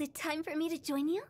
it time for me to join you?